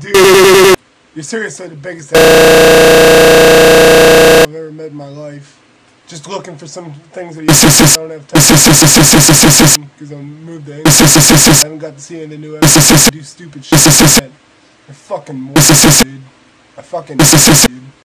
Dude, you're seriously the biggest I've ever met in my life. Just looking for some things that you don't have time because I'm moved to England. I haven't got to see any new episodes. Do stupid shit. I fucking moron, dude. I fucking dude.